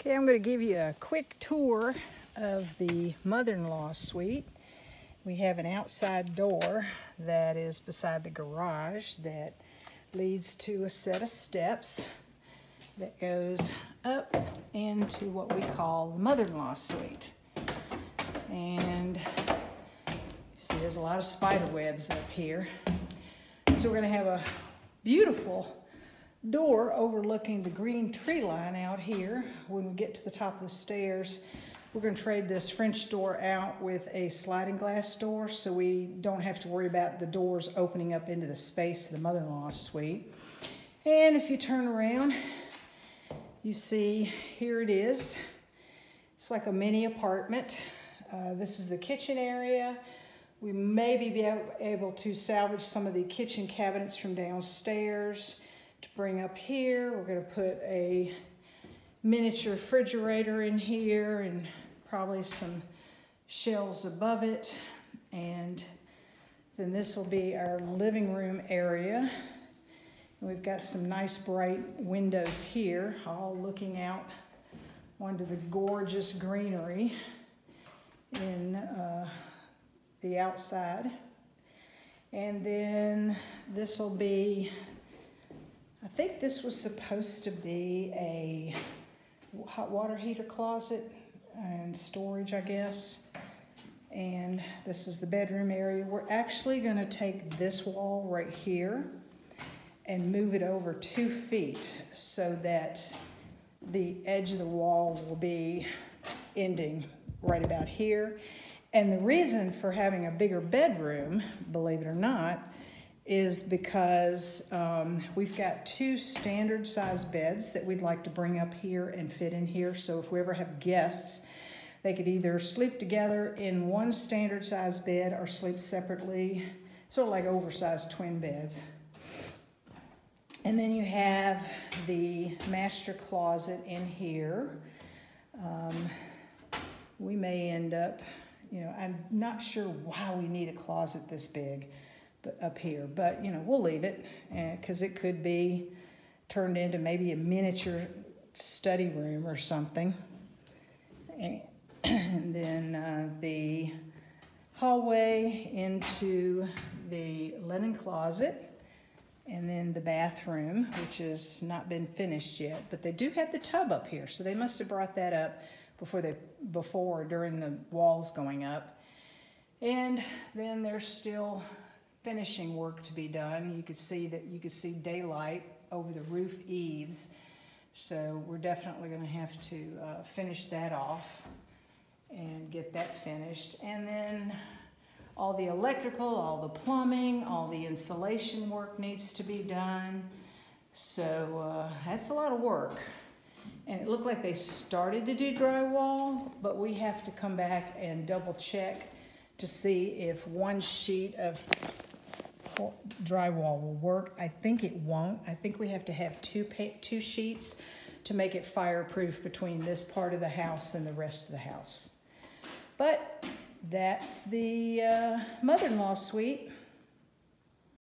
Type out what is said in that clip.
Okay, I'm going to give you a quick tour of the mother-in-law suite. We have an outside door that is beside the garage that leads to a set of steps that goes up into what we call the mother-in-law suite. And you see there's a lot of spider webs up here. So we're going to have a beautiful door overlooking the green tree line out here. When we get to the top of the stairs, we're going to trade this French door out with a sliding glass door so we don't have to worry about the doors opening up into the space of the mother-in-law suite. And if you turn around, you see here it is. It's like a mini apartment. Uh, this is the kitchen area. We may be able to salvage some of the kitchen cabinets from downstairs to bring up here. We're gonna put a miniature refrigerator in here and probably some shelves above it. And then this will be our living room area. And we've got some nice bright windows here, all looking out onto the gorgeous greenery in uh, the outside. And then this will be I think this was supposed to be a hot water heater closet and storage, I guess. And this is the bedroom area. We're actually gonna take this wall right here and move it over two feet so that the edge of the wall will be ending right about here. And the reason for having a bigger bedroom, believe it or not, is because um, we've got two standard size beds that we'd like to bring up here and fit in here. So if we ever have guests, they could either sleep together in one standard size bed or sleep separately, sort of like oversized twin beds. And then you have the master closet in here. Um, we may end up, you know, I'm not sure why we need a closet this big up here. But, you know, we'll leave it because it could be turned into maybe a miniature study room or something. And then uh, the hallway into the linen closet and then the bathroom, which has not been finished yet. But they do have the tub up here, so they must have brought that up before they before during the walls going up. And then there's still finishing work to be done. You could see that you could see daylight over the roof eaves. So we're definitely going to have to uh, finish that off and get that finished. And then all the electrical, all the plumbing, all the insulation work needs to be done. So uh, that's a lot of work. And it looked like they started to do drywall, but we have to come back and double check to see if one sheet of drywall will work. I think it won't. I think we have to have two, two sheets to make it fireproof between this part of the house and the rest of the house. But that's the uh, mother-in-law suite.